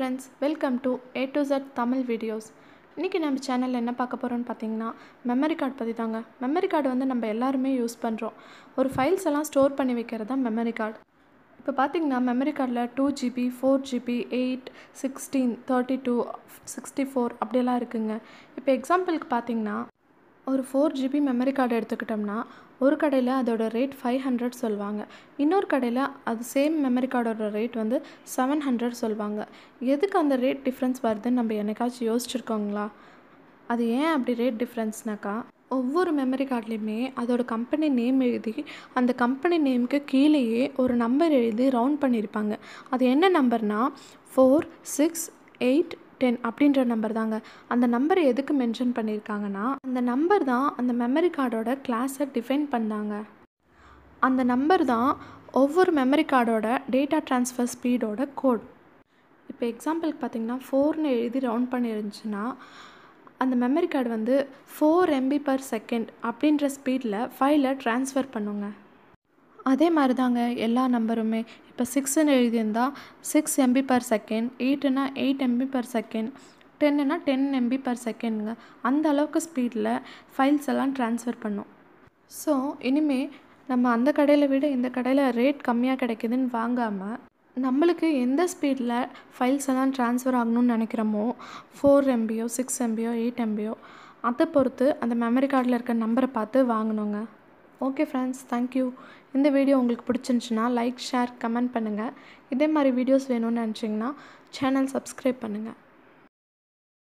Friends welcome to A to Z Tamil videos இன்றைக்கி நம்ம சேனலில் என்ன பார்க்க போகிறோம்னு பார்த்தீங்கன்னா மெமரி கார்டு பற்றி தாங்க. மெமரி கார்டு வந்து நம்ம எல்லாருமே யூஸ் பண்ணுறோம் ஒரு ஃபைல்ஸ் எல்லாம் ஸ்டோர் பண்ணி வைக்கிறது தான் மெமரி கார்டு இப்போ பார்த்தீங்கன்னா மெமரி கார்டில் two GB four GB eight sixteen thirty two sixty four அப்படியெல்லாம் இருக்குங்க. இப்போ எக்ஸாம்பிளுக்கு பார்த்தீங்கன்னா ஒரு ஃபோர் ஜிபி மெமரி கார்டு எடுத்துக்கிட்டோம்னா ஒரு கடையில் அதோட ரேட் ஃபைவ் ஹண்ட்ரட் சொல்லுவாங்க. இன்னொரு கடையில் அது சேம் மெமரி கார்டோட ரேட் வந்து செவன் ஹண்ட்ரட் சொல்லுவாங்க. எதுக்கு அந்த ரேட் டிஃப்ரென்ஸ் வருதுன்னு நம்ம என்னைக்காச்சும் யோசிச்சிருக்கோங்களா? அது ஏன் அப்படி ரேட் டிஃப்ரென்ஸ்னாக்கா ஒவ்வொரு மெமரி கார்ட்லேயுமே அதோட கம்பெனி நேம் எழுதி அந்த கம்பெனி நேமுக்கு கீழேயே ஒரு நம்பர் எழுதி ரவுண்ட் பண்ணியிருப்பாங்க அது என்ன நம்பர்னால் ஃபோர் சிக்ஸ் எயிட் டென் அப்படின்ற நம்பர் தாங்க. அந்த நம்பர் எதுக்கு மென்ஷன் பண்ணியிருக்காங்கன்னா அந்த நம்பர் தான் அந்த மெமரி கார்டோட கிளாஸை டிஃபைன் பண்ணாங்க. அந்த நம்பர் தான் ஒவ்வொரு மெமரி கார்டோட டேட்டா ட்ரான்ஸ்ஃபர் ஸ்பீடோட கோட் இப்போ எக்ஸாம்பிளுக்கு பார்த்தீங்கன்னா ஃபோர்னு எழுதி ரவுண்ட் பண்ணியிருந்துச்சுன்னா அந்த மெமரி கார்டு வந்து ஃபோர் எம்பி பர் செகண்ட் அப்படின்ற ஸ்பீடில் ஃபைலை ட்ரான்ஸ்ஃபர் பண்ணுங்க. அதே மாதிரி தாங்க எல்லா நம்பருமே. இப்போ சிக்ஸ்ன்னு எழுதியிருந்தா சிக்ஸ் எம்பி பர் செகண்ட் எயிட்டுனா எயிட் எம்பி பர் செகண்ட் டென்னுனா டென் எம்பி பர் செகண்டுங்க அந்த அளவுக்கு ஸ்பீடில் ஃபைல்ஸ் எல்லாம் ட்ரான்ஸ்ஃபர் பண்ணும். ஸோ இனிமேல் நம்ம அந்த கடையில் விட இந்த கடையில் ரேட் கம்மியாக கிடைக்குதுன்னு வாங்காமல் நம்மளுக்கு எந்த ஸ்பீடில் ஃபைல்ஸ் எல்லாம் ட்ரான்ஸ்ஃபர் ஆகணும்னு நினைக்கிறோமோ ஃபோர் எம்பியோ சிக்ஸ் எம்பியோ எயிட் எம்பியோ அதை பொறுத்து அந்த மெமரி கார்டில் இருக்க நம்பரை பார்த்து வாங்கணுங்க. ஓகே ஃப்ரெண்ட்ஸ் தேங்க்யூ இந்த வீடியோ உங்களுக்கு பிடிச்சிருந்துச்சுன்னா லைக் ஷேர் கமெண்ட் பண்ணுங்கள் இதே மாதிரி வீடியோஸ் வேணும்னு நினச்சிங்கன்னா சேனல் சப்ஸ்கிரைப் பண்ணுங்கள்